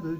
lado